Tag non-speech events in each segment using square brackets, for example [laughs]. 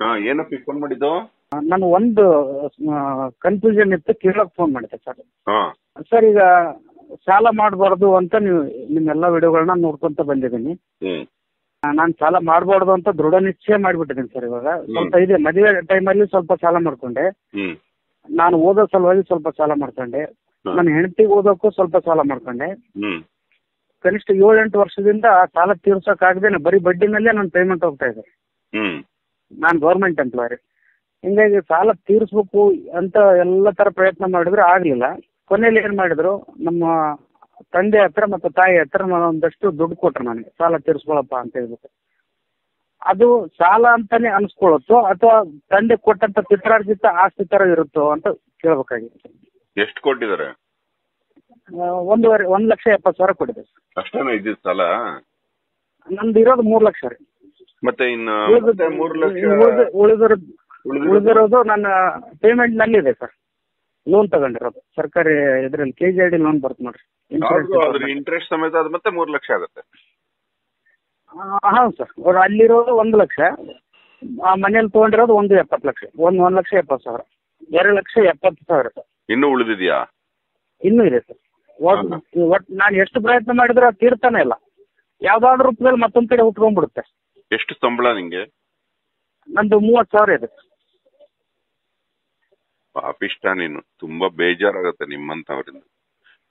ಹಾ ಏನಪ್ಪ ಫೋನ್ ಮಾಡಿದ್ದು? ನಾನು ಒಂದು ಕನ್ಫ್ಯೂಷನ್ ಇತ್ತು ಕೇಳಕ್ ಫೋನ್ ಮಾಡಿದೆ ಸರ್. ಹಾ. ಸರ್ ಈಗ ಸಾಲ ಮಾಡಬಾರ್ದು ಅಂತ ನೀವು ನಿಮ್ಮೆಲ್ಲ ವಿಡಿಯೋಗಳನ್ನ ನೋಡ್ಕೊಂತ ಬಂದಿದ್ದೀನಿ. ನಾನ್ ನಾನು ಸಾಲ ಮಾಡಬಾರ್ದು ಅಂತ ದೃಢ ನಿಶ್ಚಯ ಮಾಡಿಬಿಟ್ಟಿದ್ದೀನಿ ಸರ್ ಇವಾಗ. ಸ್ವಲ್ಪ ಇದೆ ಮದುವೆ ಟೈಮಲ್ಲಿ ಸ್ವಲ್ಪ ಸಾಲ ಮಾಡ್ಕೊಂಡೆ. ಹ್ಮ್. ನಾನು ಓದೋ ಸಲುವಾಗಿ ಸ್ವಲ್ಪ ಸಾಲ ಮಾಡ್ಕೊಂಡೆ. ನನ್ನ ಹೆಂಡತಿಗೆ ಓದೋಕ್ಕೂ ಸ್ವಲ್ಪ ಸಾಲ ಮಾಡ್ಕೊಂಡೆ. ಹ್ಮ್. ಕನಿಷ್ಠ ಏಳೆಂಟು ವರ್ಷದಿಂದ ಆ ಸಾಲ ತೀರ್ಸೋಕ್ಕಾಗದೇನೆ ಬರೀ ಬಡ್ಡಿ ಮೇಲೆ ನನ್ನ ಪೇಮೆಂಟ್ ಹೋಗ್ತಾ ಇದೆ ಹ್ಮ್. ನಾನು ಗೌರ್ಮೆಂಟ್ ಎಂಪ್ಲಾಯಿ ಹಿಂಗಾಗಿ ಸಾಲ ತೀರಿಸ್ಬೇಕು ಅಂತ ಎಲ್ಲ ತರ ಪ್ರಯತ್ನ ಮಾಡಿದ್ರು ಆಗ್ಲಿಲ್ಲ. ಕೊನೆಯಲ್ಲಿ ಏನ್ ಮಾಡಿದ್ರು ನಮ್ಮ ತಂದೆ ಹತ್ರ ಮತ್ತು ತಾಯಿ ಹತ್ರ ನಾನು ಒಂದಷ್ಟು ದುಡ್ಡು ಕೊಟ್ರು ನನಗೆ. ಸಾಲ ತೀರಿಸ್ಕೊಳಪ್ಪ ಅಂತ ಹೇಳ್ಬಿಟ್ಟು. ಅದು ಸಾಲ ಅಂತಾನೆ ಅನ್ಸ್ಕೊಳತ್ತೋ ಅಥವಾ ತಂದೆ ಕೊಟ್ಟಂತ ಪಿತ್ರಾರ್ಜಿತ ಆಸ್ತಿ ತರ ಇರುತ್ತೋ ಅಂತ ಕೇಳ್ಬೇಕಾಗಿತ್ತು. ಎಷ್ಟು ಕೊಟ್ಟಿದ್ದಾರೆ? ಒಂದೂವರೆ ಒಂದ್ ಲಕ್ಷ ಎಪ್ಪತ್ತು ಸಾವಿರ ಕೊಟ್ಟಿದೆ ಅಷ್ಟೇನ ಇದ್ದಿದ್ ಸಾಲ? ನಮ್ದು ಇರೋದು ಮೂರ್ ಲಕ್ಷ ರೀ. ಮತ್ತೆ ಇನ್ನು ಮತ್ತೆ ಮೂರು ಲಕ್ಷ ಉಳಿದಿರೋದು ನನ್ನ ಪೇಮೆಂಟ್ನಲ್ಲಿ ಇದೆ ಸರ್ ಲೋನ್ ತಗೊಂಡಿರೋದು. ಸರ್ಕಾರಿ ಇದ್ರಲ್ಲಿ K G I D loan ಬರುತ್ತೆ ನೋಡ್ರಿ. ಇಂಟ್ರೆಸ್ಟ್ ಸಮೇತ ಅದು ಮತ್ತೆ ಮೂರು ಲಕ್ಷ ಆಗುತ್ತೆ. ಹೌದು ಸರ್ ಅಲ್ಲಿರೋದು ಒಂದು ಲಕ್ಷ ಆ ಮನೇಲಿ ತಗೊಂಡಿರೋದು ಒಂದು ಎಪ್ಪತ್ತು ಲಕ್ಷ. ಒಂದು ಒಂದು ಲಕ್ಷ ಎಪ್ಪತ್ತು ಸಾವಿರ. ಎರಡು ಲಕ್ಷ ಎಪ್ಪತ್ತು ಸಾವಿರ ಇನ್ನು ಇನ್ನೂ ಉಳಿದಿದ್ಯಾ? ಇನ್ನು ಇದೆ ಸರ್ ಒಟ್ಟು ಒಟ್ಟು ನಾನು ಎಷ್ಟು ಪ್ರಯತ್ನ ಮಾಡಿದ್ರೆ ಅದು ತೀರ್ತಾನೆ ಇಲ್ಲ. ಯಾವ್ದಾದ್ರು ರೂಪದಲ್ಲಿ ಮತ್ತೊಂದ್ ಕಡೆ ಉಟ್ಕೊಂಡ್ಬಿಡುತ್ತೆ ಎಷ್ಟು ಸಂಬಳ ನಿಂಗೆ? ನಂದು ಮೂವತ್ತು ಸಾವಿರ ಇದೆ. ಪಾಪಿಷ್ಟ ನೀನು. ತುಂಬಾ ಬೇಜಾರಾಗತ್ತೆ ನಿಮ್ಮಂತವರಿಂದ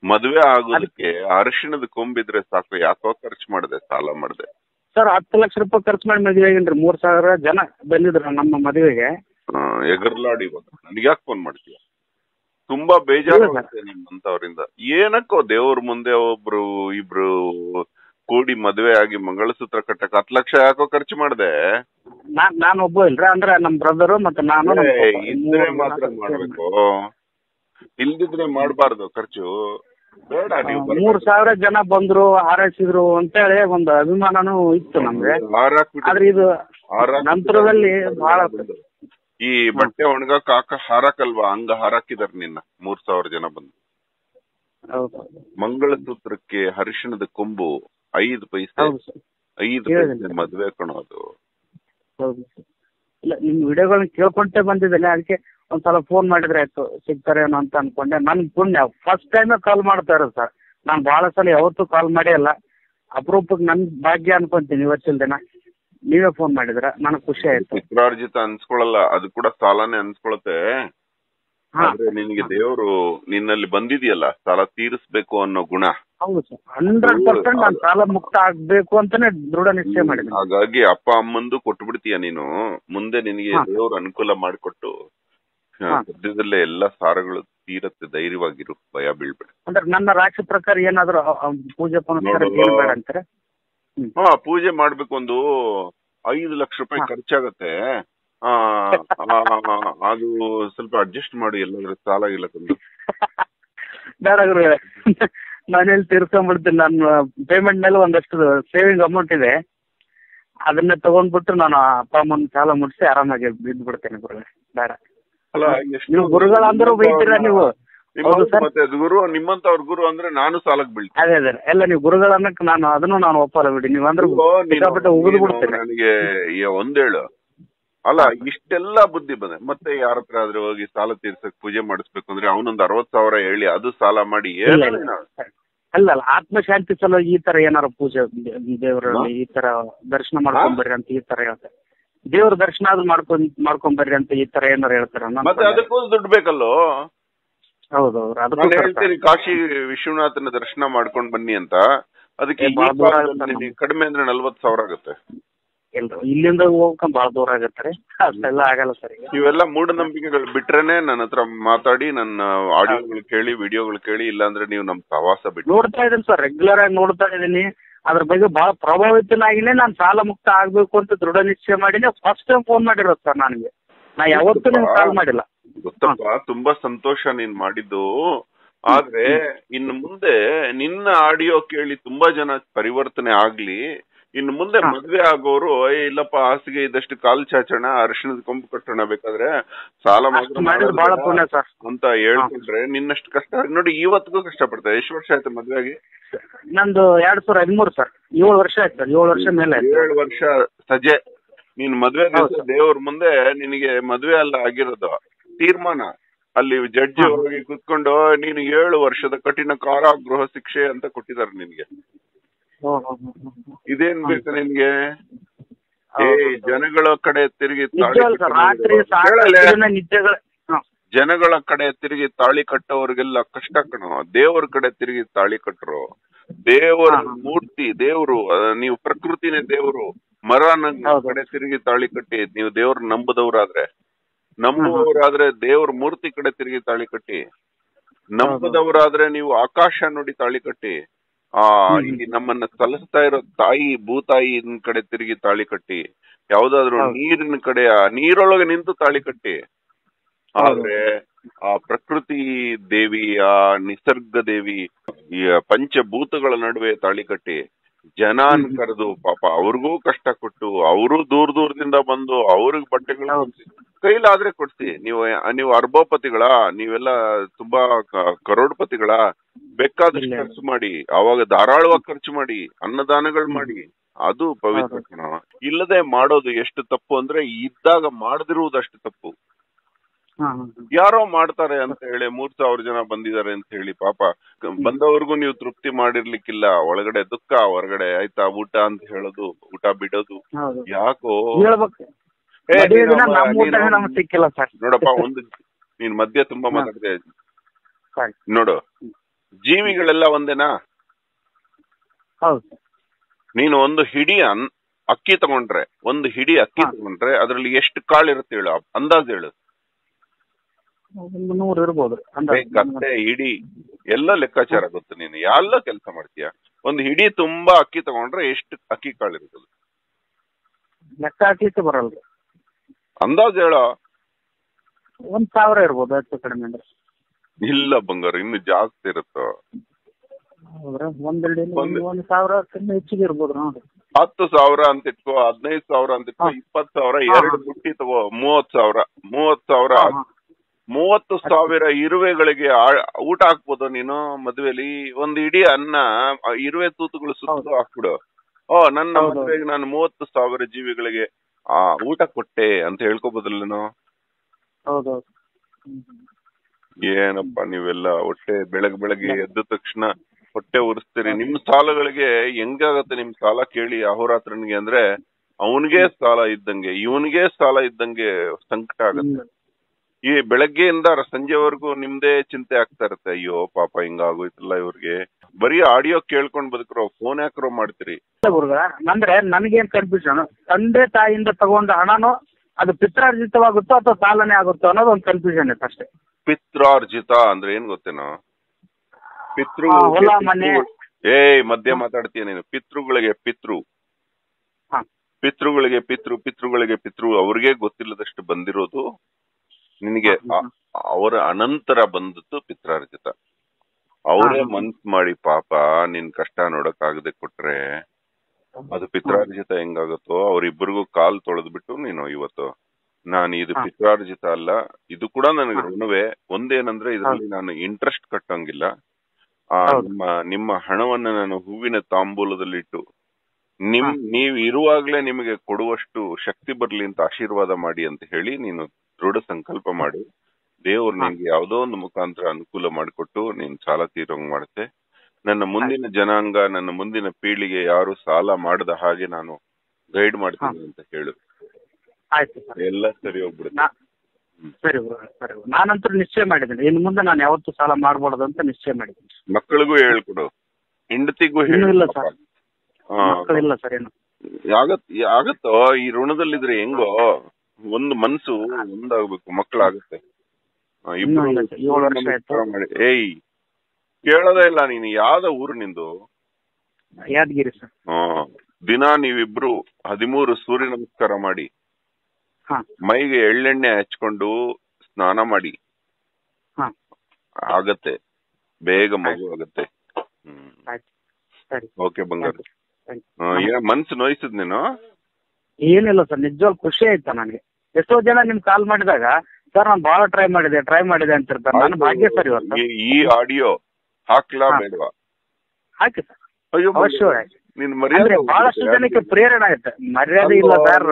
ಮದುವೆ ಆಗೋದಕ್ಕೆ ಅರಿಶಿಣದ ಕೊಂಬಿದ್ರೆ ಸಾಕು. ಯಾಕೋ ಖರ್ಚು ಮಾಡಿದೆ ಸಾಲ ಮಾಡಿದೆ. ಸರ್ ಹತ್ತು ಲಕ್ಷ ರೂಪಾಯಿ ಖರ್ಚು ಮಾಡಿ ಮದುವೆ ಆಗಿನ್ರಿ ಮೂರ್ ಸಾವಿರ ಜನ ಬಂದಿದ್ರು ನಮ್ಮ ಮದುವೆಗೆ. ಎಗರ್ಲಾಡಿ ಇವಾಗ. ನನಗೆ ಯಾಕೆ ಫೋನ್ ಮಾಡ್ತೀಯ? ತುಂಬಾ ಬೇಜಾರಾಗುತ್ತೆ ನಿಮ್ಮಂತವರಿಂದ ಏನಕ್ಕೋ ದೇವ್ರ ಮುಂದೆ ಒಬ್ರು ಇಬ್ರು ಕೂಡಿ ಮದುವೆ ಆಗಿ ಮಂಗಳಸೂತ್ರ ಕಟ್ಟಕ್ ಹತ್ತು ಲಕ್ಷ ಯಾಕೋ ಖರ್ಚು ಮಾಡಿದೆ? ನಾನ್ ನಾನು ಒಬ್ಬ ಇಲ್ರಿ ಅಂದ್ರೆ ನಮ್ಮ ಬ್ರದರ್ ಮತ್ತೆ ನಾನು ಪಪ್ಪ. ಈ ಇದ್ರೆ ಮಾತ್ರ ಮಾಡ್ಬೇಕು. ಇಲ್ದಿದ್ರೆ ಮಾಡ್ಬಾರ್ದು ಖರ್ಚು. ಬೇಡ ನೀವು ಮೂರು ಸಾವಿರ ಜನ ಬಂದ್ರು ಹಾರೈಸಿದ್ರು ಅಂತೇಳಿ ಒಂದು ಅಭಿಮಾನನೂ ಇತ್ತು ನಮ್ಗೆ. ಆದ್ರೆ ಇದು ನಂತರದಲ್ಲಿ ಬಹಳ ಈ ಬಟ್ಟೆ ಒಣಗಕ್ ಹಾಕ ಹಾರಾಕಲ್ವಾ? ಹಂಗ ಹಾರಾಕಿದಾರ ನಿನ್ನ ಮೂರ್ ಸಾವಿರ ಜನ ಬಂದು. ಹೌದು. ಮಂಗಳಸೂತ್ರಕ್ಕೆ ಹರಿಶಿಣದ ಕೊಂಬು ಐದು ಪೈಸೆ ಹೌದು ಸರ್. ಐದು ಮದ್ವೆ ಕಣೋದು ಹೌದು ಸರ್. ಇಲ್ಲ ನಿಮ್ ವಿಡಿಯೋಗಳನ್ನ ಕೇಳ್ಕೊಂಡೆ ಬಂದಿದ್ದೇನೆ ಅದಕ್ಕೆ ಒಂದ್ಸಲ ಫೋನ್ ಮಾಡಿದ್ರೆ ಆಯ್ತು ಸಿಗ್ತಾರೇನೋ ಅಂತ ಅನ್ಕೊಂಡೆ. ನನ್ ಪುಣ್ಯ ಫಸ್ಟ್ ಟೈಮ್ ಕಾಲ್ ಮಾಡ್ತಾ ಇರೋದು ಸರ್. ನಾನು ಬಹಳ ಸಲ ಯಾವತ್ತೂ ಕಾಲ್ ಮಾಡೇ ಇಲ್ಲ. ಅಪರೂಪಕ್ಕೆ ನನ್ ಭಾಗ್ಯ ಅನ್ಕೊಂತೀನಿ ಇವತ್ತಿನ ದಿನ. ನೀವೇ ಫೋನ್ ಮಾಡಿದ್ರ ನನಗೆ ಖುಷಿ ಆಯ್ತು. ಪಿತ್ರಾರ್ಜಿತ ಅನ್ಸ್ಕೊಳಲ್ಲ ಅದು ಕೂಡ ಸಾಲನೇ ಅನ್ಸ್ಕೊಳತ್ತೆ. ಆದ್ರೆ ನಿನಗೆ ದೇವರು ನಿನ್ನಲ್ಲಿ ಬಂದಿದೆಯಲ್ಲ ಸಾಲ ತೀರಿಸಬೇಕು ಅನ್ನೋ ಗುಣ. ಹೌದು ಸರ್ ಹಂಡ್ರೆಡ್ ಪರ್ಸೆಂಟ್ ನಾನು ಸಾಲ ಮುಕ್ತ ಆಗ್ಬೇಕು ಅಂತಾನೆ ದೃಢ ನಿಶ್ಚಯ ಮಾಡಿದ್ರು ಹಾಗಾಗಿ ಅಪ್ಪ ಅಮ್ಮಂದು ಕೊಟ್ಬಿಡ್ತೀಯ ನೀನು ಮುಂದೆ ನಿನಗೆ ದೇವ್ರ ಅನುಕೂಲ ಮಾಡಿಕೊಟ್ಟು ಸದ್ಯದಲ್ಲೇ ಎಲ್ಲಾ ಸಾರಗಳು ತೀರತ್ತೆ ಧೈರ್ಯವಾಗಿರು ಭಯ ಬೀಳ್ಬೇಡ. ಅಂದ್ರೆ ನನ್ನ ರಾಶಿ ಪ್ರಕಾರ ಏನಾದ್ರು ಪೂಜೆ. ಅಂತಾರೆ ಹಾ ಪೂಜೆ ಮಾಡ್ಬೇಕು ಒಂದು ಐದು ಲಕ್ಷ ರೂಪಾಯಿ. ಖರ್ಚಾಗತ್ತೆ. ಅದು ಸ್ವಲ್ಪ ಅಡ್ಜಸ್ಟ್ ಮಾಡಿ ಎಲ್ಲಾದ್ರೂ ಸಾಲ ಇಲ್ಲ ತಂದು ಬೇಡ ಗುರುಗಳೇ ಹೇಳಿ ತೀರ್ಸ್ಕೊಂಡ್ಬಿಡ್ತೀನಿ ನನ್ನ ಪೇಮೆಂಟ್ ಮೇಲೆ ಒಂದಷ್ಟು ಸೇವಿಂಗ್ ಅಮೌಂಟ್ ಇದೆ. ಅದನ್ನ ತಗೊಂಡ್ಬಿಟ್ಟು ನಾನು ಅಪ್ಪ ಅಮ್ಮನ ಸಾಲ ಮುಟ್ಟಿಸಿ ಆರಾಮಾಗಿ ಬಿದ್ದು ಬಿಡ್ತೇನೆ ಗುರುಗಳೇ ಬೇಡ. ಅಲ್ಲ ನೀವು ನೀವು ಗುರುಗಳಂದ್ರೂ ಬೈತೀರಾ ನೀವು? ಗುರು ನಿಮ್ಮಂತ ಅವ್ರ ಗುರು ಅಂದ್ರೆ ನಾನು ಸಾಲಕ್ ಬೀಳ್ತೀನಿ ಅದೇ ಅದೇ. ಎಲ್ಲ ನೀವು ಗುರುಗಳನ್ನ ನಾನು ಅದನ್ನು ನಾನು ಒಪ್ಪಲ್ಲ ಬಿಡಿ. ನೀವು ಅಂದ್ರೆ ನೀನು- ನೀನು ನನಗೆ ಒಂದೇಳು ಅಲ್ಲ ಇಷ್ಟೆಲ್ಲ ಬುದ್ಧಿ ಬಂದೆ. ಮತ್ತೆ ಯಾರ ಹತ್ರ ಆದ್ರೆ ಹೋಗಿ ಸಾಲ ತೀರ್ಸಕ್ ಪೂಜೆ ಮಾಡಿಸ್ಬೇಕು ಅಂದ್ರೆ ಅವನೊಂದ್ ಅರವತ್ ಸಾವಿರ ಹೇಳಿ ಅದು ಸಾಲ ಮಾಡಿ? ಅಲ್ಲ ಅಲ್ಲ ಆತ್ಮಶಾಂತಿ ಸಲುವಾಗಿ ಈ ತರ ಏನಾರ ಪೂಜೆ ದೇವರಲ್ಲಿ ಈ ತರ ದರ್ಶನ ಮಾಡ್ಕೊಂಡ್ ಬರ್ರಿ ಅಂತ ಈ ತರ ಹೇಳ್ತಾರೆ. ದೇವ್ರ ದರ್ಶನ ಆದ್ರೂ ಮಾಡ್ಕೊಂಡ್ ಮಾಡ್ಕೊಂಡ್ ಬರ್ರಿ ಅಂತ ಈ ತರ ಏನಾರ ಹೇಳ್ತಾರೆ ಮತ್ತೆ ಅದಕ್ಕೂ ದುಡ್ಡು ಬೇಕಲ್ಲೋ? ಹೌದು ಹೌದು ಅದಕ್ಕೂ ನಾನು ಹೇಳ್ತೀನಿ ಕಾಶಿ ವಿಶ್ವನಾಥನ ದರ್ಶನ ಮಾಡ್ಕೊಂಡ್ ಬನ್ನಿ ಅಂತ. ಅದಕ್ಕೆ ಕಡಿಮೆ ಅಂದ್ರೆ ನಲ್ವತ್ ಸಾವಿರ ಆಗುತ್ತೆ. ಇಲ್ಲಿಂದ ಹೋಗಕ್ ಬಹಳ ದೂರ ಆಗತ್ತೆ ರೀ. ಅಷ್ಟೆಲ್ಲ ಆಗಲ್ಲ ಸರ್ ಈಗ. ಇವೆಲ್ಲ ಮೂಢನಂಬಿಕೆಗಳು ಬಿಟ್ರೇನೆ ನನ್ನ ಹತ್ರ ಮಾತಾಡಿ ನನ್ನ ಆಡಿಯೋಗಳು ಕೇಳಿ ವಿಡಿಯೋಗಳು ಕೇಳಿ ಇಲ್ಲಾಂದ್ರೆ ನೀವು ನಮ್ ಪ್ರವಾಸ ಬಿಟ್ಟು. ನೋಡ್ತಾ ಇದ್ದೀನಿ ಸರ್ ರೆಗ್ಯುಲರ್ ಆಗಿ ನೋಡ್ತಾ ಇದ್ದೀನಿ. ಅದ್ರ ಬಗ್ಗೆ ಬಹಳ ಪ್ರಭಾವಿತನಾಗಿನೇ ನಾನು ಸಾಲ ಮುಕ್ತ ಆಗ್ಬೇಕು ಅಂತ ದೃಢ ನಿಶ್ಚಯ ಮಾಡಿನೇ ಫಸ್ಟ್ ಟೈಮ್ ಫೋನ್ ಮಾಡಿರೋದು ಸರ್ ನನಗೆ. ನಾ ಯಾವತ್ತೂ ನಿಮ್ಗೆ ಕಾಲ್ ಮಾಡಿಲ್ಲ. ಗೊತ್ತಪ್ಪ ತುಂಬಾ ಸಂತೋಷ ನೀನ್ ಮಾಡಿದ್ದು. ಆದ್ರೆ ಇನ್ನು ಮುಂದೆ ನಿನ್ನ ಆಡಿಯೋ ಕೇಳಿ ತುಂಬಾ ಜನ ಪರಿವರ್ತನೆ ಆಗ್ಲಿ ಇನ್ನು ಮುಂದೆ. ಮದ್ವೆ ಆಗೋರು ಇಲ್ಲಪ್ಪ ಹಾಸಿಗೆ ಇದ್ದಷ್ಟು ಕಾಲ್ ಚಾಚೋಣ ಅರಿಶಿಣದ ಕೊಂಬು ಕಟ್ಟೋಣ ಬೇಕಾದ್ರೆ ಸಾಲ ಮಾತ್ರ ಅಂತ ಹೇಳ್ಕೊಂಡ್ರೆ ನಿನ್ನಷ್ಟು ಕಷ್ಟ ನೋಡಿ ಇವತ್ತಿಗೂ ಕಷ್ಟಪಡ್ತಾರೆ ಎಷ್ಟು ವರ್ಷ ಆಯ್ತು ಮದ್ವೆ ಆಗಿ ನಂದು ಎರಡ್ ಸಾವಿರ ಹದಿಮೂರು ಸರ್. ಏಳು ವರ್ಷ ಆಯ್ತು ಸರ್. ಏಳು ವರ್ಷ ಮೇಲೆ ಏಳು ವರ್ಷ ಸಜೆ. ನಿನ್ ಮದ್ವೆ ದೇವ್ರ ಮುಂದೆ ನಿನಗೆ ಮದ್ವೆ ಅಲ್ಲ ಆಗಿರೋದು. ತೀರ್ಮಾನ. ಅಲ್ಲಿ ಜಡ್ಜಿ. ಹೋಗಿ ಕುತ್ಕೊಂಡು ನೀನು ಏಳು ವರ್ಷದ ಕಠಿಣ ಕಾರಾಗೃಹ ಶಿಕ್ಷೆ ಅಂತ ಕೊಟ್ಟಿದ್ದಾರೆ ನಿನ್ಗೆ. ಇದೇನ್. ಬೇಕು ನಿನ್ಗೆ ಏ. ಜನಗಳ ಕಡೆ ತಿರುಗಿ ಜನಗಳ ಕಡೆ ತಿರುಗಿ ತಾಳಿ ಕಟ್ಟೋರ್ಗೆಲ್ಲ ಕಷ್ಟ ಕಣೋ. ದೇವರ ಕಡೆ ತಿರುಗಿ ತಾಳಿ ಕಟ್ಟರು ದೇವರ. ಮೂರ್ತಿ ದೇವರು ನೀವು ಪ್ರಕೃತಿನೇ ದೇವರು. ಮರ ಕಡೆ ತಿರುಗಿ ತಾಳಿ ಕಟ್ಟಿ ನೀವು ದೇವ್ರ ನಂಬದವ್ರಾದ್ರೆ. ನಂಬುವವರಾದ್ರೆ ದೇವ್ರ ಮೂರ್ತಿ ಕಡೆ ತಿರುಗಿ ತಾಳಿ ಕಟ್ಟಿ. ನಂಬದವರಾದ್ರೆ ನೀವು ಆಕಾಶ ನೋಡಿ ತಾಳಿ ಕಟ್ಟಿ. ಆ ಇಲ್ಲಿ ನಮ್ಮನ್ನ ಸಲಸ್ತಾ ಇರೋ ತಾಯಿ ಭೂತಾಯಿ ಕಡೆ ತಿರುಗಿ ತಾಳಿ ಕಟ್ಟಿ. ಯಾವ್ದಾದ್ರು ನೀರಿನ ಕಡೆ ಆ ನೀರೊಳಗೆ ನಿಂತು ತಾಳಿ ಕಟ್ಟಿ. ಆದ್ರೆ ಆ ಪ್ರಕೃತಿ ದೇವಿ ಆ ನಿಸರ್ಗ ದೇವಿ ಈ ಪಂಚಭೂತಗಳ ನಡುವೆ ತಾಳಿ ಕಟ್ಟಿ. ಜನಾನ್. ಕರೆದು ಪಾಪ ಅವ್ರಿಗೂ ಕಷ್ಟ ಕೊಟ್ಟು ಅವರು ದೂರ ದೂರದಿಂದ ಬಂದು ಅವ್ರಿಗೆ ಬಟ್ಟೆಗಳ ಕೈಲಾದ್ರೆ ಕೊಡ್ಸಿ. ನೀವು ನೀವು ಅರ್ಬೋಪತಿಗಳ ನೀವೆಲ್ಲ ತುಂಬಾ ಕರೋಡ್ಪತಿಗಳ ಬೇಕಾದಷ್ಟು. ಖರ್ಚು ಮಾಡಿ ಅವಾಗ ಧಾರಾಳವಾಗಿ ಖರ್ಚು ಮಾಡಿ ಅನ್ನದಾನಗಳು ಮಾಡಿ. ಅದು ಪವಿತ್ರ. ಕಣ ಇಲ್ಲದೆ ಮಾಡೋದು ಎಷ್ಟು ತಪ್ಪು ಅಂದ್ರೆ ಇದ್ದಾಗ ಮಾಡದಿರುವುದಷ್ಟು ತಪ್ಪು. ಯಾರೋ ಮಾಡ್ತಾರೆ ಅಂತ ಹೇಳಿ ಮೂರ್ ಸಾವಿರ ಜನ ಬಂದಿದ್ದಾರೆ ಅಂತ ಹೇಳಿ ಪಾಪ ಬಂದವರಿಗೂ ನೀವು ತೃಪ್ತಿ ಮಾಡಿರ್ಲಿಕ್ಕಿಲ್ಲ. ಒಳಗಡೆ ದುಃಖ ಹೊರಗಡೆ ಆಯ್ತಾ ಊಟ ಅಂತ ಹೇಳೋದು ಊಟ ಬಿಡೋದು. ಯಾಕೋ? ನೋಡಪ್ಪ ಒಂದು ನೀನ್ ಮಧ್ಯ ತುಂಬಾ ಮಾತಾಡ್ದೆ ನೋಡು. ಜೀವಿಗಳೆಲ್ಲ ಒಂದೇನಾ? ಹೌದು. ನೀನು ಒಂದು ಹಿಡಿ ಅಕ್ಕಿ ತಗೊಂಡ್ರೆ ಒಂದು ಹಿಡಿ ಅಕ್ಕಿ ತಗೊಂಡ್ರೆ ಅದ್ರಲ್ಲಿ ಎಷ್ಟು ಕಾಳು ಇರುತ್ತೆ ಹೇಳು ಅಂದಾಜ್ ಹೇಳು. ನೂರು ಇರ್ಬೋದು ಹಿಡಿ ಎಲ್ಲ ಲೆಕ್ಕಾಚಾರ ಗೊತ್ತು ನೀನು. ಎಲ್ಲ ಕೆಲಸ ಮಾಡ್ತೀಯ? ಒಂದು ಹಿಡಿ ತುಂಬಾ ಅಕ್ಕಿ ತಗೊಂಡ್ರೆ ಎಷ್ಟು ಅಕ್ಕಿ ಕಾಳು ಇರುತ್ತೆ ಲೆಕ್ಕ ಹಾಕ್ಲಿಕ್ಕೆ ಬರಲ್ರಿ ಅಂದಾಜ್ ಹೇಳೋ? ಒಂದ್ ಸಾವಿರ ಇರ್ಬೋದು ಹೆಚ್ಚು ಕಡಿಮೆ ಅಂದ್ರೆ. ಇಲ್ಲ ಬಂಗಾರ ಇನ್ನು ಜಾಸ್ತಿ ಇರುತ್ತೋ ಹೌದ್ರಾ ಒಂದ್ ಹಿಡಿ ಒಂದು- ಒಂದ್ ಸಾವಿರ ಕಮ್ಮಿ ಹೆಚ್ಚಿಗೆ ಇರ್ಬೋದು ನೋಡಿ ಹತ್ತು ಸಾವಿರ ಅಂತ ಇಟ್ಕೋ ಹದಿನೈದು ಸಾವಿರ ಅಂತ ಇಟ್ಕೋ ಹಾ. ಇಪ್ಪತ್ ಸಾವಿರ ಎರಡು ಬುಟ್ಟಿ ತಗೋ ಮೂವತ್ ಸಾವಿರ ಮೂವತ್ ಸಾವಿರ. ಮೂವತ್ತು ಸಾವಿರ ಇರುವೆಗಳಿಗೆ ಊಟ ಹಾಕ್ಬೋದು ನೀನು ಮದ್ವೆಲಿ ಒಂದು ಇಡೀ ಅನ್ನ ಇರುವೆ ತೂತುಗಳು ಸುತ್ತ. ಹಾಕ್ಬಿಡು ಓ ನನ್ನ. ಮದ್ವೆಗೆ ನಾನು ಮೂವತ್ತು ಸಾವಿರ ಜೀವಿಗಳಿಗೆ ಆ ಊಟ ಕೊಟ್ಟೆ ಅಂತ ಹೇಳ್ಕೋಬೋದಲ್ಲೇನೋ. ಏನಪ್ಪ ನೀವೆಲ್ಲ ಹೊಟ್ಟೆ ಬೆಳಗ್ ಬೆಳಗ್ಗೆ ಎದ್ದ ತಕ್ಷಣ ಹೊಟ್ಟೆ ಉರಿಸ್ತೀರಿ. ನಿಮ್ ಸಾಲಗಳಿಗೆ ಹೆಂಗಾಗತ್ತೆ ನಿಮ್ ಸಾಲ ಕೇಳಿ ಅಹೋರಾತ್ರನಿಗೆ ಅಂದ್ರೆ ಅವನಿಗೆ ಸಾಲ ಇದ್ದಂಗೆ ಇವನಿಗೆ ಸಾಲ ಇದ್ದಂಗೆ ಸಂಕಟ ಆಗತ್ತೆ. ಈ ಬೆಳಗ್ಗೆಯಿಂದ ಸಂಜೆವರೆಗೂ ನಿಮ್ದೇ ಚಿಂತೆ ಆಗ್ತಾ ಇರುತ್ತೆ. ಅಯ್ಯೋ ಪಾಪ ಹಿಂಗಾಗೋಯ್ತಲ್ಲ ಇವ್ರಿಗೆ. ಬರೀ ಆಡಿಯೋ ಕೇಳ್ಕೊಂಡ್ ಬದುಕ್ರೋ ಫೋನ್ ಯಾಕ್ರೋ ಮಾಡ್ತೀರಿ? ಅಂದ್ರೆ ನನ್ಗೇನ್ ಕನ್ಫ್ಯೂಷನ್ ತಂದೆ ತಾಯಿಯಿಂದ ತಗೊಂಡ ಹಣನೋ ಅದು ಪಿತ್ರಾರ್ಜಿತವಾಗುತ್ತೋ ಅಥವಾ ಸಾಲನೆ ಆಗುತ್ತೋ ಅನ್ನೋದು ಒಂದು ಕನ್ಫ್ಯೂಷನ್ ಇತ್ತು ಅಷ್ಟೇ. ಪಿತ್ರಾರ್ಜಿತ ಅಂದ್ರೆ ಏನ್ ಗೊತ್ತೇನೋ? ಪಿತೃ. ಏಯ್ ಮಧ್ಯೆ ಮಾತಾಡ್ತೀಯ ನೀನು? ಪಿತೃಗಳಿಗೆ ಪಿತೃ. ಪಿತೃಗಳಿಗೆ ಪಿತೃ ಪಿತೃಗಳಿಗೆ ಪಿತೃ ಅವ್ರಿಗೆ ಗೊತ್ತಿಲ್ಲದಷ್ಟು ಬಂದಿರೋದು ನಿನಗೆ ಅವರ ಅನಂತರ ಬಂದದ್ದು ಪಿತ್ರಾರ್ಜಿತ. ಅವರೇ. ಮನ್ಸ್ ಮಾಡಿ ಪಾಪ ನಿನ್ ಕಷ್ಟ ನೋಡಕ್ ಆಗದೆ ಕೊಟ್ರೆ ಅದು ಪಿತ್ರಾರ್ಜಿತ ಹೆಂಗಾಗುತ್ತೋ ಅವ್ರಿಬ್ಬರಿಗೂ ಕಾಲ್ ತೊಳೆದ್ಬಿಟ್ಟು ನೀನು ಇವತ್ತು ನಾನು ಇದು. ಪಿತ್ರಾರ್ಜಿತ ಅಲ್ಲ ಇದು ಕೂಡ ನನಗೆ. ಋಣವೇ ಒಂದೇನಂದ್ರೆ ಇದರಲ್ಲಿ ನಾನು ಇಂಟ್ರೆಸ್ಟ್ ಕಟ್ಟಂಗಿಲ್ಲ. ಆ ನಿಮ್ಮ ನಿಮ್ಮ ಹಣವನ್ನ ನಾನು ಹೂವಿನ ತಾಂಬೂಲದಲ್ಲಿಟ್ಟು ನಿಮ್. ನೀವ್ ಇರುವಾಗ್ಲೇ ನಿಮಗೆ ಕೊಡುವಷ್ಟು ಶಕ್ತಿ ಬರ್ಲಿ ಅಂತ ಆಶೀರ್ವಾದ ಮಾಡಿ ಅಂತ ಹೇಳಿ ನೀನು ದೃಢ ಸಂಕಲ್ಪ ಮಾಡಿ. ದೇವ್ರು ನಿಮ್ಗೆ ಯಾವುದೋ ಯಾವ್ದೋ ಒಂದು ಮುಖಾಂತರ ಅನುಕೂಲ ಮಾಡಿಕೊಟ್ಟು ನೀನ್ ಸಾಲ ತೀರೋಂಗ್ ಮಾಡುತ್ತೆ. ನನ್ನ ಮುಂದಿನ ಜನಾಂಗ ನನ್ನ ಮುಂದಿನ ಪೀಳಿಗೆ ಯಾರು ಸಾಲ ಮಾಡದ ಹಾಗೆ ನಾನು ಗೈಡ್ ಮಾಡ್ತೀನಿ ಅಂತ ಹೇಳು. ಆಯ್ತು ಸರ್. ಎಲ್ಲ ಸರಿ ಹೋಗ್ಬಿಡುತ್ತೆ. ಸರಿ ಸರಿ. ನಾನಂತೂ ನಿಶ್ಚಯ ಮಾಡಿದ್ದೀನಿ. ಇನ್ನು ಮುಂದೆ ನಾನು ಯಾವತ್ತೂ ಸಾಲ ಮಾಡಬಾರ್ದು ಅಂತ ನಿಶ್ಚಯ ಮಾಡಿದ್ದೀನಿ. ಮಕ್ಕಳಿಗೂ ಹೇಳ್ಕೊಡು. ಹೆಂಡತಿಗೂ ಇಲ್ಲ ಹೇಳು ಸರ್. ಮಕ್ಕಳಿಲ್ಲ ಸರ್ ಏನು ಆಗತ್ ಆಗತ್ತೋ? ಈ ಋಣದಲ್ಲಿದ್ರೆ ಹೆಂಗೋ? ಒಂದು ಮನ್ಸು ಒಂದಾಗ್ಬೇಕು. ಮಕ್ಕಳಾಗುತ್ತೆ. ಏಯ್ ಕೇಳೋದೇ ಇಲ್ಲ ನೀನು. ಯಾವ್ದ ಊರು ನಿಂದು? ಯಾದಗಿರಿ ಸರ್. ದಿನ ನೀವಿಬ್ರು ಹದಿಮೂರು ಸೂರ್ಯ ನಮಸ್ಕಾರ ಮಾಡಿ. ಮೈಗೆ ಎಳ್ಳೆಣ್ಣೆ ಹಚ್ಕೊಂಡು ಸ್ನಾನ ಮಾಡಿ. ಹಾ. ಆಗತ್ತೆ. ಬೇಗ ಮಗು ಆಗತ್ತೆ. ಓಕೆ ಬಂಗಾರ. ಮನ್ಸು ನೋಯ್ಸಿದ್ ನೀನು? ಏನಿಲ್ಲ ಸರ್ ನಿಜವಾಗ್ ಖುಷಿ ಆಯ್ತಾ ನನಗೆ. ಎಷ್ಟೋ ಜನ ನಿಮ್ ಕಾಲ್ ಮಾಡಿದಾಗ ಸರ್ ನಾನು ಬಹಳ ಟ್ರೈ ಮಾಡಿದೆ ಟ್ರೈ ಮಾಡಿದೆ ಅಂತಿರ್ತಾರೆ. ನಾನು ಭಾಗ್ಯ ಸರ್ ಇವತ್ತು ಈ- ಆಡಿಯೋ ಹಾಕ್ಲಾ. ಬೇಡವಾ? ಹಾಕಿ ಸರ್. ಅಯ್ಯೋ ಅವಶ್ಯವಾಗಿ ನಿನ್ ಮರ್ಯಾದೆ ಬಹಳಷ್ಟು ಜನಕ್ಕೆ ಪ್ರೇರಣೆ ಆಗುತ್ತೆ. ಮರ್ಯಾದೆ ಇಲ್ಲ ಸರ್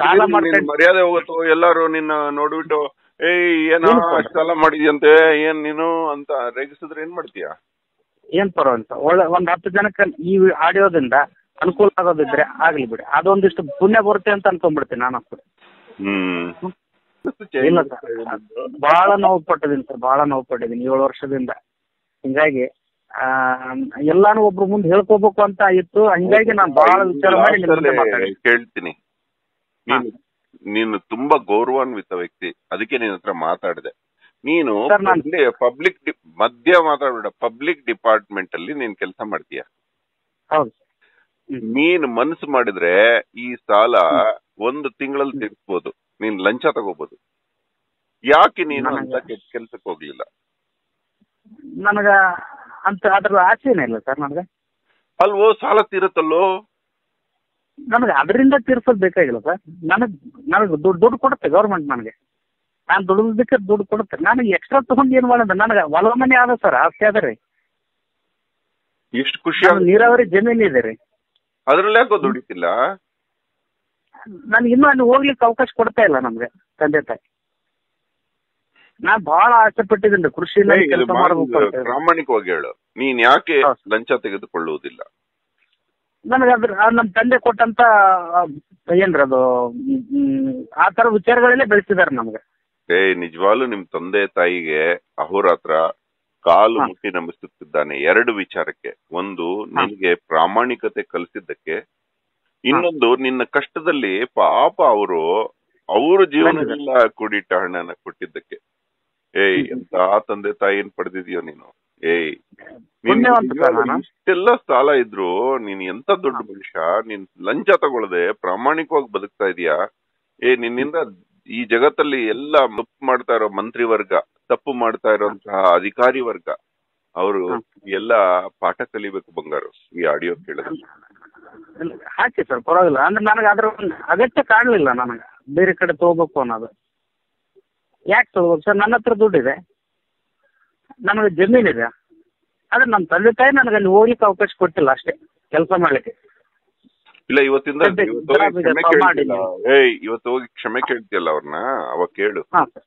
ಸಾಲ ಮಾಡ್ಕೊಂಡು ಮರ್ಯಾದೆ ಹೋಗುತ್ತೋ ಎಲ್ಲಾರು ನಿನ್ನ ನೋಡ್ಬಿಟ್ಟು ಏಯ್ ಏನೋ ಅಷ್ಟೆಲ್ಲ ಮಾಡಿದ್ಯಂತೆ? ಏನ್ ನೀನು? ಅಂತ ರೇಗಿಸಿದ್ರೆ ಏನ್ ಮಾಡ್ತೀಯ? ಏನ್ ಪರವಾಗಿಲ್ಲ ಒಳ್ಳೆ ಒಂದ್ ಹತ್ತು ಜನಕ್ಕೆ ಈ ಆಡಿಯೋದಿಂದ ಅನುಕೂಲ ಆಗೋದಿದ್ರೆ ಆಗ್ಲಿ ಬಿಡಿ. ಅದೊಂದಿಷ್ಟು ಪುಣ್ಯ ಬರುತ್ತೆ ಅಂತ ಅನ್ಕೊಂಡ್ಬಿಡ್ತೀನಿ ನಾನು ಅಷ್ಟು. ಹ್ಮ್. [laughs] ಇಲ್ಲ ಸರ್. ಬಹಳ ನೋವು ಪಟ್ಟಿದ್ದೀನಿ ಸರ್. ಬಹಳ ನೋವು ಪಟ್ಟಿದ್ದೀನಿ ಏಳು ವರ್ಷದಿಂದ. ಹಿಂಗಾಗಿ ಎಲ್ಲಾನು ಒಬ್ರು ಮುಂದೆ ಹೇಳ್ಕೋಬೇಕು ಅಂತ ಇತ್ತು. ಹಂಗಾಗಿ ನಾನು ಬಹಳ ವಿಚಾರ ಮಾಡಿ ಕೇಳ್ತೀನಿ. ನೀನು ತುಂಬಾ ಗೌರವಾನ್ವಿತ ವ್ಯಕ್ತಿ. ಅದಕ್ಕೆ ನಿನ್ನ ಹತ್ರ ಮಾತಾಡಿದೆ. ನೀನು ಪಬ್ಲಿಕ್ ಮಧ್ಯ ಮಾತಾಡ್ಬೇಡ. ಪಬ್ಲಿಕ್ ಡಿಪಾರ್ಟ್ಮೆಂಟ್ ಅಲ್ಲಿ ನೀನ್ ಕೆಲಸ ಮಾಡ್ತೀಯ. ನೀನ್ ಮನಸ್ಸು ಮಾಡಿದ್ರೆ ಈ ಸಾಲ ಒಂದು ತಿಂಗಳಲ್ಲಿ ತೀರಿಸ್ಬೋದು. ನೀನ್ ಲಂಚ ತಗೋಬಹುದು ಯಾಕೆ ನೀನು ಅಂತ ಕೆಲ್ಸಕ್ಕೆ ಹೋಗ್ಲಿಲ್ಲ? ನನಗ ಅಂತ ಅದ್ರ ಆಸೆನೇ ಇಲ್ಲ ಸರ್ ನನಗೆ ಅಲ್ವೋ ಸಾಲ ತೀರತ್ತಲ್ಲೋ? ನನಗೆ ಅದರಿಂದ ತೀರ್ಸೋದು ಬೇಕಾಗಿಲ್ಲ ಸರ್. ನನಗೆ ನನಗೆ ದುಡ್ಡು ದುಡ್ಡು ಕೊಡುತ್ತೆ ಗೌರ್ಮೆಂಟ್ ನನಗೆ ನಾನು ದುಡಿದಕ್ಕೆ ದುಡ್ಡು ಕೊಡುತ್ತೆ. ನನಗೆ ಎಕ್ಸ್ಟ್ರಾ ತಗೊಂಡು ಏನು ಮಾಡೋದು? ನನಗೆ ಹೊಲ ಮನೆ ಅದ ಸರ್ ಆಸ್ತಿ ಅದ ರೀ. ಎಷ್ಟು ಖುಷಿ ನೀರಾವರಿ ಜಮೀನು ಇದೆ ರೀ. ಅದ್ರಲ್ಲಿ ಯಾಕೋ ದುಡಿತಿಲ್ಲ? ನನಗೆ ಇನ್ನೂ ಅಲ್ಲಿ ಹೋಗ್ಲಿಕ್ಕೆ ಅವಕಾಶ ಕೊಡ್ತಾ ಇಲ್ಲ ನಮ್ಗೆ ತಂದೆ ತಾಯಿ. ನಾ ಬಹಳ ಆಸೆ ಪಟ್ಟಿದ್ದೀನಿ. ಕೃಷಿ. ಪ್ರಾಮಾಣಿಕವಾಗಿ ಹೇಳು. ನೀನ್ ಯಾಕೆ ಲಂಚ ತೆಗೆದುಕೊಳ್ಳುವುದಿಲ್ಲ? ನನಗೆ ಅದ್ರ ನಮ್ ನಮ್ಮ ತಂದೆ ಕೊಟ್ಟಂತ ಆ, ಏನ್ರಿ ಅದು ಆ ತರ ವಿಚಾರಗಳಲ್ಲೇ ಬೆಳೆಸಿದಾರೆ ನಮ್ಗೆ. ಏ ನಿಜವಾಗ್ಲೂ ನಿಮ್ ತಂದೆ ತಾಯಿಗೆ ಅಹೋರಾತ್ರ ಕಾಲು. ಮುಟ್ಟಿ ನಮಿಸುತ್ತಿದ್ದಾನೆ ಎರಡು ವಿಚಾರಕ್ಕೆ. ಒಂದು ನಿನಗೆ ಪ್ರಾಮಾಣಿಕತೆ ಕಲಿಸಿದ್ದಕ್ಕೆ. ಇನ್ನೊಂದು ನಿನ್ನ ಕಷ್ಟದಲ್ಲಿ ಪಾಪ ಅವರು ಅವ್ರ ಜೀವನವೆಲ್ಲ ಕೂಡಿಟ್ಟ ಹಣನ ಕೊಟ್ಟಿದ್ದಕ್ಕೆ. ಏಯ್ ಎಂತ ತಂದೆ ತಾಯಿನ್ ಪಡೆದಿದ್ಯೋ ನೀನು? ಏಯ್. ಇಷ್ಟೆಲ್ಲ ಸಾಲ ಇದ್ರು ನೀನ್ ಎಂತ ದೊಡ್ಡ ಮನುಷ್ಯ? ನೀನ್ ಲಂಚ ತಗೊಳ್ಳದೆ ಪ್ರಾಮಾಣಿಕವಾಗಿ ಬದುಕ್ತಾ ಇದೀಯಾ? ಏ ನಿನ್ನಿಂದ ಈ ಜಗತ್ತಲ್ಲಿ ಎಲ್ಲ ತಪ್ಪು ಮಾಡ್ತಾ ಇರೋ ಮಂತ್ರಿ ವರ್ಗ ತಪ್ಪು ಮಾಡ್ತಾ ಇರೋಂತಹ ಅಧಿಕಾರಿ ವರ್ಗ ಅವರು. ಎಲ್ಲ ಪಾಠ ಕಲಿಬೇಕು ಬಂಗಾರು ಈ ಆಡಿಯೋ ಕೇಳಿದ್ರೆ. ಹಾಕಿ ಸರ್ ಪರವಾಗಿಲ್ಲ. ಅಂದ್ರೆ ನನಗೆ ಅದ್ರ ಅಗತ್ಯ ಕಾಣಲಿಲ್ಲ ನನಗೆ. ಬೇರೆ ಕಡೆ ತಗೋಬೇಕು ಅನ್ನೋದು. ಯಾಕೆ ತಗೋಬೇಕು ಸರ್ ನನ್ನ ಹತ್ರ ದುಡ್ಡಿದೆ? ನನಗೆ ಜಮೀನಿದೆ ಆದ್ರೆ ನಮ್ಮ ತಂದೆ ತಾಯಿ ನನಗೆ ಅಲ್ಲಿ ಹೋಗ್ಲಿಕ್ಕೆ ಅವಕಾಶ ಕೊಟ್ಟಿಲ್ಲ ಅಷ್ಟೇ ಕೆಲಸ ಮಾಡ್ಲಿಕ್ಕೆ. ಇಲ್ಲ ಇವತ್ತಿಂದ ಇವತ್ತು ಹೋಗಿ ಕ್ಷಮೆ ಕೇಳ್ತಿಲ್ಲ ಏಯ್ ಇವತ್ತು ಹೋಗಿ ಕ್ಷಮೆ ಕೇಳ್ತಿಯಲ್ಲ ಅವ್ರನ್ನ? ಅವಾಗ ಕೇಳು.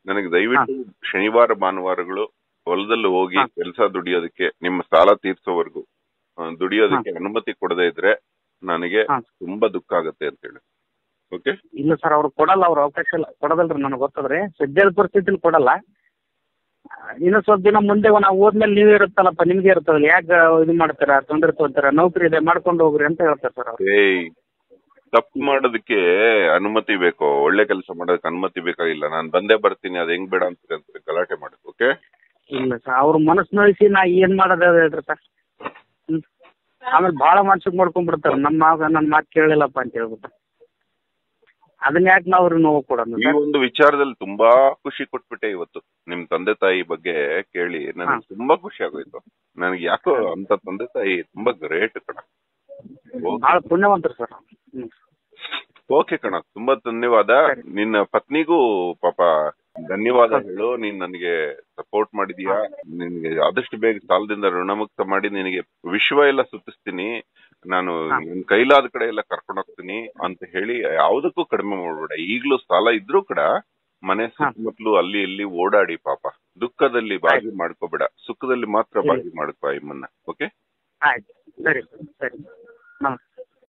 ನನಗೆ ದಯವಿಟ್ಟು ಶನಿವಾರ ಭಾನುವಾರಗಳು ಹೊಲದಲ್ಲಿ ಹೋಗಿ. ಕೆಲಸ ದುಡಿಯೋದಕ್ಕೆ ನಿಮ್ಮ ಸಾಲ ತೀರ್ಸೋವರೆಗೂ ದುಡಿಯೋದಕ್ಕೆ ಅನುಮತಿ ಕೊಡದೇ ಇದ್ರೆ ನನಗೆ ತುಂಬಾ ದುಃಖ ಆಗುತ್ತೆ ಅಂತ ಹೇಳಿ ಓಕೆ? ಇಲ್ಲ ಸರ್ ಅವ್ರು ಕೊಡಲ್ಲ ಅವ್ರ ಅವಕಾಶ ಇಲ್ಲ. ಕೊಡೋದಲ್ರಿ ನನಗೆ ಗೊತ್ತದ್ರಿ. ಸದ್ಯದ ಪರಿಸ್ಥಿತಿಲಿ ಕೊಡಲ್ಲ. ಇನ್ನು ಸ್ವಲ್ಪ ದಿನ ಮುಂದೆ ನಾವು ಹೋದ್ಮೇಲೆ ನೀವೇ ಇರುತ್ತಲ್ಲಪ್ಪ ನಿಮ್ಗೆ ಇರ್ತದಲ್ಲ ಯಾಕೆ ಇದು ಮಾಡ್ತೀರಾ ತೊಂದರೆ ತಗೋತೀರಾ? ನೌಕರಿ ಇದೆ ಮಾಡ್ಕೊಂಡು ಹೋಗ್ರಿ ಅಂತ ಹೇಳ್ತಾರೆ ಸರ್ ಅವ್ರು. ಏಯ್ ತಪ್ಪು ಮಾಡೋದಕ್ಕೆ ಅನುಮತಿ ಬೇಕು. ಒಳ್ಳೆ ಕೆಲಸ ಮಾಡೋದಕ್ಕೆ ಅನುಮತಿ ಬೇಕಾಗಿಲ್ಲ. ನಾನು ಬಂದೇ ಬರ್ತೀನಿ ಅದ್ ಹೆಂಗ್ ಬೇಡ ಅಂತ ಗಲಾಟೆ ಮಾಡಿ ಓಕೆ? ಇಲ್ಲ ಸರ್ ಅವ್ರ ಮನಸ್ಸು ನೋಯಿಸಿ ನಾ ಏನ್ ಮಾಡೋದು ಹೇಳ್ರಿ ಸರ್. ಆಮೇಲೆ ಬಹಳ ಮನ್ಸಿಗೆ ಮಾಡ್ಕೊಂಡ್ಬಿಡ್ತಾರೆ. ನಮ್ಮ ಮಾವ ನನ್ನ ಮಾತು ಕೇಳಿಲ್ಲಪ್ಪ ಅಂತ ಹೇಳ್ಬಿಟ್ಟು. ಅದನ್ನ ಯಾಕೆ ನಾವು ಅವ್ರಿಗೆ ನೋವು ಕೊಡೋದು? ಈ ಒಂದು ವಿಚಾರದಲ್ಲಿ ತುಂಬಾ ಖುಷಿ ಕೊಟ್ಬಿಟ್ಟೆ ಇವತ್ತು. ನಿಮ್ ತಂದೆ ತಾಯಿ ಬಗ್ಗೆ ಕೇಳಿ ನನಗೆ ತುಂಬಾ ಖುಷಿ ಆಗೋಯ್ತು. ನನಗೆ ಯಾಕೋ ಅಂತ ತಂದೆ ತಾಯಿ ತುಂಬಾ ಗ್ರೇಟ್ ಕಣ. ಬಹಳ ಪುಣ್ಯವಂತರು ಸರ್. ಓಕೆ ಕಣ. ತುಂಬಾ ಧನ್ಯವಾದ. ನಿನ್ನ ಪತ್ನಿಗೂ ಪಾಪ ಧನ್ಯವಾದ ಹೇಳು. ನೀನ್ ನನಗೆ ಸಪೋರ್ಟ್ ಮಾಡಿದೀಯಾ? ನಿನ್ಗೆ ಆದಷ್ಟು ಬೇಗ ಸಾಲದಿಂದ ಋಣಮುಕ್ತ ಮಾಡಿ ನಿನಗೆ ವಿಶ್ವ ಎಲ್ಲ ಸುತ್ತಿಸ್ತೀನಿ. ನಾನು. ನಿನ್ ಕೈಲಾದ ಕಡೆ ಎಲ್ಲ ಕರ್ಕೊಂಡು ಹೋಗ್ತೀನಿ ಅಂತ ಹೇಳಿ ಯಾವುದಕ್ಕೂ ಕಡಿಮೆ ಮಾಡ್ಬೇಡ. ಈಗ್ಲೂ ಸಾಲ ಇದ್ರೂ ಕೂಡ ಮನೆ ಸುತ್ತಮುತ್ತಲು ಅಲ್ಲಿ ಇಲ್ಲಿ ಓಡಾಡಿ ಪಾಪ. ದುಃಖದಲ್ಲಿ ಬಾಗಿ ಮಾಡ್ಕೋಬೇಡ. ಸುಖದಲ್ಲಿ ಮಾತ್ರ ಬಾಗಿ ಮಾಡ್ಕೋ ಇಮ್ಮನ್ನ ಓಕೆ ಆಯ್ತು. ಸರಿ. ಸರಿ. ನಮಸ್ತೆ